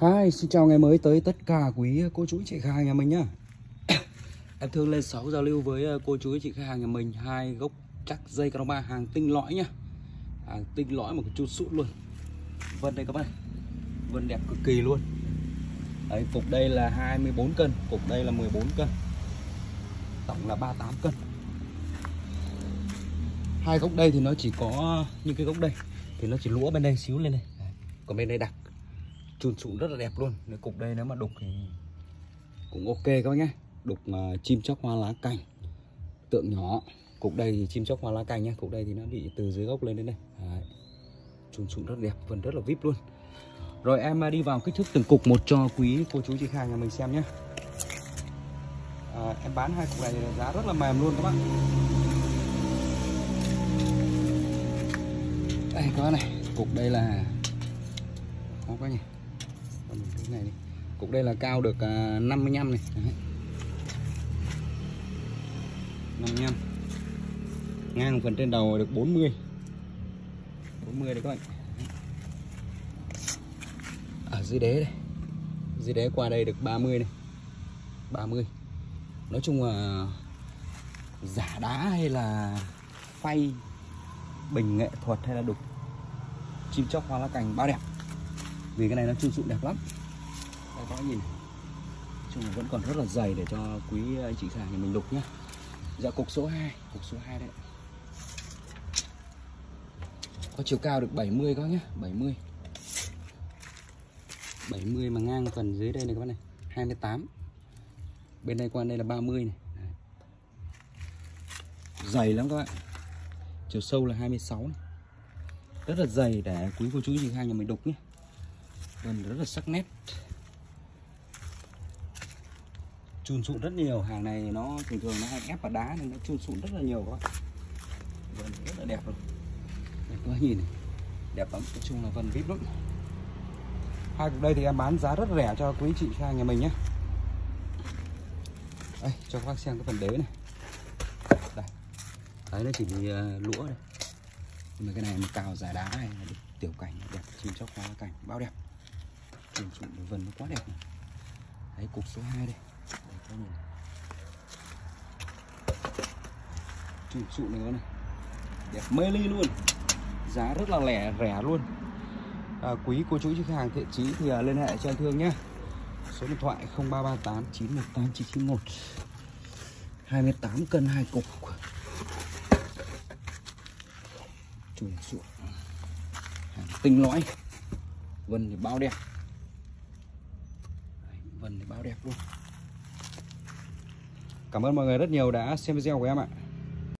Hi, xin chào ngày mới tới tất cả quý cô chú chị khách hàng nhà mình nhá. Em thương lên 6 giao lưu với ờ, cô chú chị khách hàng nhà mình hai gốc chắc dây caroma hàng tinh lõi nhá. Hàng tinh lõi một cái chút sút luôn. Vân đây các bạn Vân đẹp cực kỳ luôn. Đấy, cục đây là 24 cân, cục đây là 14 cân. Tổng là 38 cân. Hai gốc đây thì nó chỉ có những cái gốc đây. Thì nó chỉ lũa bên đây xíu lên đây. Còn bên đây đặc chun sụn rất là đẹp luôn. Nếu cục đây nếu mà đục thì cũng ok các bác nhé. Đục uh, chim chóc hoa lá cành tượng nhỏ. Cục đây thì chim chóc hoa lá cành nhé. Cục đây thì nó bị từ dưới gốc lên đến đây. Đấy. chun sụn rất đẹp phần rất là vip luôn. Rồi em à, đi vào kích thước từng cục một cho quý cô chú chị khách hàng nhà mình xem nhé. À, em bán hai cục này thì giá rất là mềm luôn các bạn đây các bác này. Cục đây là khó quá nhỉ còn cái này đi. cục đây là cao được à, 55 này. Đấy. 55 ngang phần trên đầu được 40 40 đấy các bạn. Ở dưới đế đây. Dưới đế qua đây được 30 này. 30 nói chung là giả đá hay là phay, bình nghệ thuật hay là đục, chim chóc hoa lá cành, bao đẹp vì cái này nó chun sụn đẹp lắm. Đây có nhìn. Chung là vẫn còn rất là dày để cho quý anh chị khách nhà mình lục nhá. Dạ cục số 2 cục số 2 đấy. Có chiều cao được 70 các nhá. 70 70 mà ngang phần dưới đây này các bạn này. 28 bên đây qua đây là 30 này. Đấy. dày lắm các bạn. Chiều sâu là 26 này. rất là dày để quý cô chú chị hai nhà mình đục nhé vân rất là sắc nét. Chun sụn rất nhiều, hàng này nó thường thường nó hay ép vào đá nên nó chun sụn rất là nhiều các bạn. Vân rất là đẹp luôn. Các bạn nhìn này, đẹp lắm. Nói chung là vân vip lắm. Hai cục đây thì em bán giá rất rẻ cho quý chị khách nhà mình nhé đây, cho các bác xem cái phần đế này. Đây. Đấy, nó chỉ ờ, lũa đây nhưng mà cái này mà cào giả đá này là tiểu cảnh, đẹp chim chóc hoa cảnh, bao đẹp chim sụn vần nó quá đẹp này. đấy cục số 2 đây. Đấy, các nhìn trụ trụ này con này. Đẹp mê ly luôn. Giá rất là lẻ rẻ luôn. À, quý cô chú khách hàng thiện chí thì à, liên hệ cho anh thương nhé. Số điện thoại 0338 918 991 28 cân hai cục. Chùm sụn hàng tinh lõi. Vân thì bao đẹp phần thì bao đẹp luôn. Cảm ơn mọi người rất nhiều đã xem video của em ạ.